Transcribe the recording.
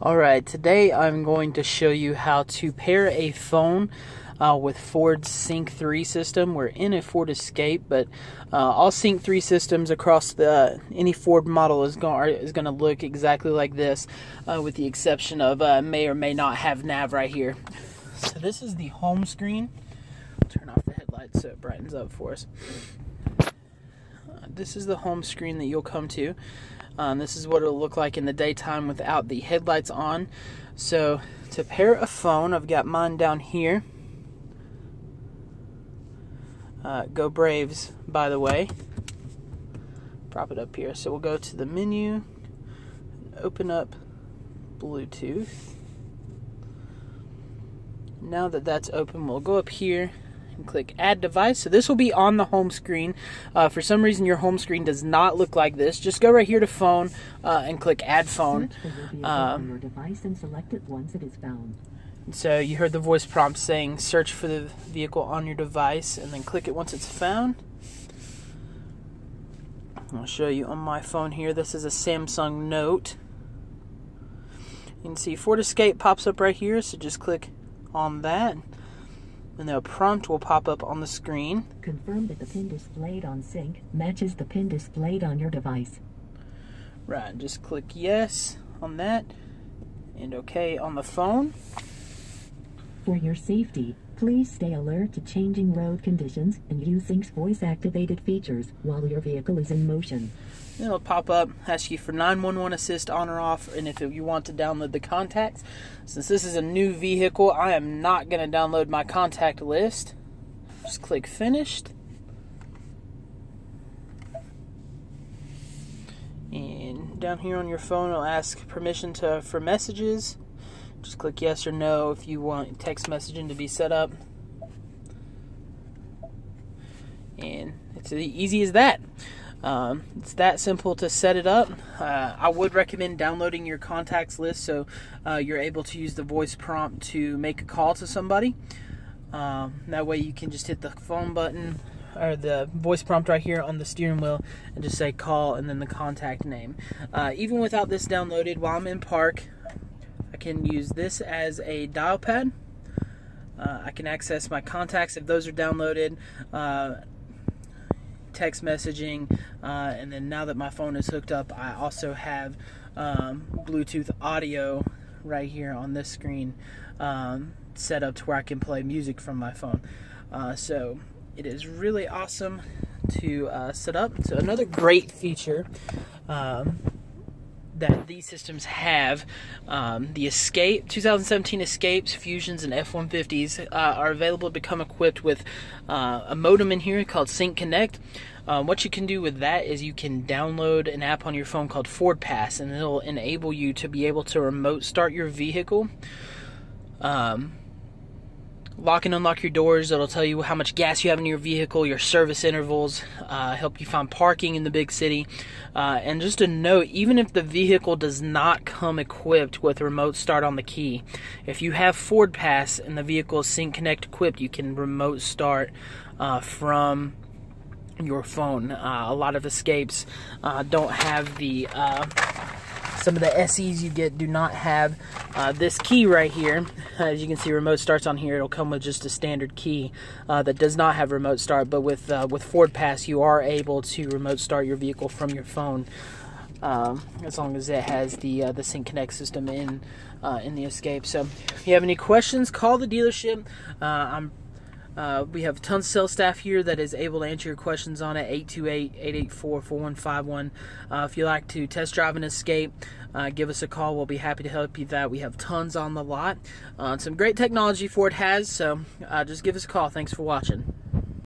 Alright, today I'm going to show you how to pair a phone uh, with Ford's Sync 3 system. We're in a Ford Escape, but uh, all Sync 3 systems across the any Ford model is going is going to look exactly like this, uh, with the exception of uh, may or may not have nav right here. So this is the home screen. I'll turn off the headlights so it brightens up for us. This is the home screen that you'll come to. Um, this is what it'll look like in the daytime without the headlights on. So to pair a phone, I've got mine down here. Uh, go Braves, by the way. Prop it up here. So we'll go to the menu, open up Bluetooth. Now that that's open, we'll go up here and click add device. So this will be on the home screen. Uh, for some reason your home screen does not look like this. Just go right here to phone uh, and click add phone. Um, your device and select it once it is found. So you heard the voice prompt saying search for the vehicle on your device and then click it once it's found. I'll show you on my phone here. This is a Samsung Note. You can see Ford Escape pops up right here, so just click on that and the prompt will pop up on the screen. Confirm that the pin displayed on sync matches the pin displayed on your device. Right, just click yes on that and OK on the phone. For your safety, please stay alert to changing road conditions and use Sync's voice-activated features while your vehicle is in motion. It'll pop up, ask you for 911 assist on or off, and if you want to download the contacts. Since this is a new vehicle, I am not going to download my contact list. Just click finished. And down here on your phone, it'll ask permission to for messages. Just click yes or no if you want text messaging to be set up. And it's as easy as that. Um, it's that simple to set it up. Uh, I would recommend downloading your contacts list so uh, you're able to use the voice prompt to make a call to somebody. Um, that way you can just hit the phone button or the voice prompt right here on the steering wheel and just say call and then the contact name. Uh, even without this downloaded, while I'm in park, can use this as a dial pad. Uh, I can access my contacts if those are downloaded. Uh, text messaging, uh, and then now that my phone is hooked up, I also have um, Bluetooth audio right here on this screen um, set up to where I can play music from my phone. Uh, so it is really awesome to uh, set up. So another great feature um, that these systems have. Um, the Escape 2017 Escapes, Fusions, and F-150s uh, are available to become equipped with uh, a modem in here called Sync Connect. Um, what you can do with that is you can download an app on your phone called Ford Pass, and it'll enable you to be able to remote start your vehicle. Um, lock and unlock your doors. It'll tell you how much gas you have in your vehicle, your service intervals, uh, help you find parking in the big city. Uh, and just a note, even if the vehicle does not come equipped with remote start on the key, if you have Ford Pass and the vehicle is Sync Connect equipped, you can remote start uh, from your phone. Uh, a lot of escapes uh, don't have the uh, some of the SEs you get do not have uh, this key right here. As you can see, remote starts on here. It'll come with just a standard key uh, that does not have remote start. But with uh, with Ford Pass, you are able to remote start your vehicle from your phone. Um, as long as it has the uh, the Sync Connect system in uh, in the Escape. So, if you have any questions, call the dealership. Uh, I'm uh, we have tons of sales staff here that is able to answer your questions on it 828-884-4151. Uh, if you like to test drive an Escape, uh, give us a call. We'll be happy to help you that. We have tons on the lot. Uh, some great technology Ford has, so uh, just give us a call. Thanks for watching.